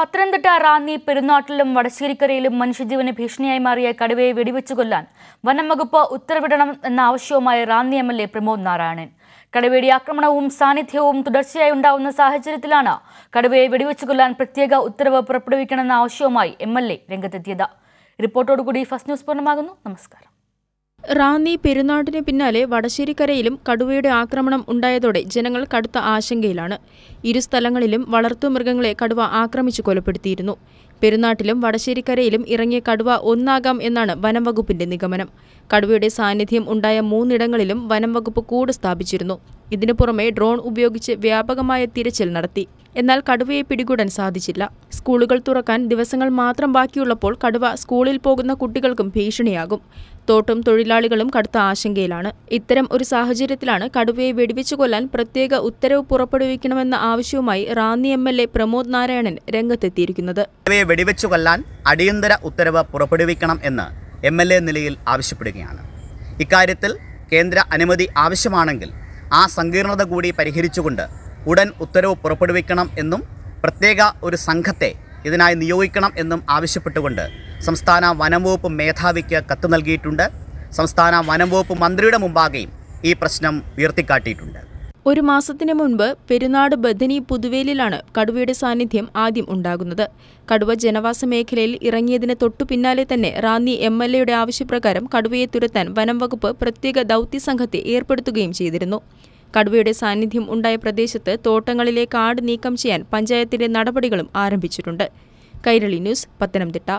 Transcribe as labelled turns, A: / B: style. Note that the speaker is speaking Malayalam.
A: പത്തനംതിട്ട റാന്നി പെരുന്നാട്ടിലും വടശ്ശേരിക്കരയിലും മനുഷ്യജീവന് ഭീഷണിയായി മാറിയ കടുവയെ വെടിവെച്ചു കൊല്ലാൻ വനം വകുപ്പ് ഉത്തരവിടണം എന്ന ആവശ്യവുമായി Ranni M L A Pramod Narayanan. കടുവയുടെ ആക്രമണവും സാന്നിധ്യവും തുടർച്ചയായി ഉണ്ടാവുന്ന സാഹചര്യത്തിലാണ് കടുവയെ വെടിവെച്ചു കൊല്ലാൻ പ്രത്യേക ഉത്തരവ് പുറപ്പെടുവിക്കണമെന്ന ആവശ്യവുമായി എം എൽ എ രംഗത്തെത്തിയത്. റിപ്പോർട്ടോടുകൂടി ഫസ്റ്റ് ന്യൂസ് പൂർണമാകുന്നു. നമസ്കാരം.
B: റാന്നി പെരുന്നാടിന് പിന്നാലെ വടശ്ശേരിക്കരയിലും കടുവയുടെ ആക്രമണം ഉണ്ടായതോടെ ജനങ്ങൾ കടുത്ത ആശങ്കയിലാണ്. ഇരു സ്ഥലങ്ങളിലും വളർത്തുമൃഗങ്ങളെ കടുവ ആക്രമിച്ചു കൊലപ്പെടുത്തിയിരുന്നു. പെരുന്നാട്ടിലും വടശ്ശേരിക്കരയിലും ഇറങ്ങിയ കടുവ ഒന്നാകാം എന്നാണ് വനം വകുപ്പിന്റെ നിഗമനം. കടുവയുടെ സാന്നിധ്യം ഉണ്ടായ മൂന്നിടങ്ങളിലും വനം വകുപ്പ് കൂട് സ്ഥാപിച്ചിരുന്നു. ഇതിനു പുറമെ ഡ്രോൺ ഉപയോഗിച്ച് വ്യാപകമായ തിരച്ചിൽ നടത്തി. എന്നാൽ കടുവയെ പിടികൂടാൻ സാധിച്ചില്ല. സ്കൂളുകൾ തുറക്കാൻ ദിവസങ്ങൾ മാത്രം ബാക്കിയുള്ളപ്പോൾ കടുവ സ്കൂളിൽ പോകുന്ന കുട്ടികൾക്കും ഭീഷണിയാകും. തോട്ടും തൊഴിലാളികളും കടുത്ത ആശങ്കയിലാണ്. ഇത്തരം ഒരു സാഹചര്യത്തിലാണ് കടുവയെ വെടിവെച്ചു കൊല്ലാൻ പ്രത്യേക ഉത്തരവ് പുറപ്പെടുവിക്കണമെന്ന ആവശ്യവുമായി Ranni M L A Pramod Narayanan രംഗത്തെത്തിയിരിക്കുന്നത്.
C: കടുവയെ വെടിവെച്ചു കൊല്ലാൻ അടിയന്തര ഉത്തരവ് പുറപ്പെടുവിക്കണം എന്ന് എം എൽ എ നിലയിൽ ആവശ്യപ്പെടുകയാണ്. ഇക്കാര്യത്തിൽ കേന്ദ്ര അനുമതി ആവശ്യമാണെങ്കിൽ ആ സങ്കീർണത കൂടി പരിഹരിച്ചുകൊണ്ട് ഉടൻ ഉത്തരവ് പുറപ്പെടുവിക്കണം എന്നും പ്രത്യേക ഒരു സംഘത്തെ ഇതിനായി നിയോഗിക്കണം എന്നും ആവശ്യപ്പെട്ടുകൊണ്ട് സംസ്ഥാന വനംവകുപ്പ് മേധാവിക്ക് കത്ത് നൽകിയിട്ടുണ്ട്. സംസ്ഥാന വനംവകുപ്പ് മന്ത്രിയുടെ മുമ്പാകെയും ഈ പ്രശ്നം ഉയർത്തിക്കാട്ടിയിട്ടുണ്ട്.
B: ഒരു മാസത്തിന് മുൻപ് പെരുന്നാട് ബദനി പുതുവേലിലാണ് കടുവയുടെ സാന്നിധ്യം ആദ്യം ഉണ്ടാകുന്നത്. കടുവ ജനവാസ മേഖലയിൽ ഇറങ്ങിയതിന് തൊട്ടു പിന്നാലെ തന്നെ റാന്നി എം എൽ എയുടെ ആവശ്യപ്രകാരം കടുവയെ തുരത്താൻ വനം വകുപ്പ് പ്രത്യേക ദൗത്യ സംഘത്തെ ഏർപ്പെടുത്തുകയും ചെയ്തിരുന്നു. കടുവയുടെ സാന്നിധ്യം ഉണ്ടായ പ്രദേശത്ത് തോട്ടങ്ങളിലെ കാട് നീക്കം ചെയ്യാൻ പഞ്ചായത്തിന്റെ നടപടികളും ആരംഭിച്ചിട്ടുണ്ട്. കൈരളി ന്യൂസ് പത്തനംതിട്ട.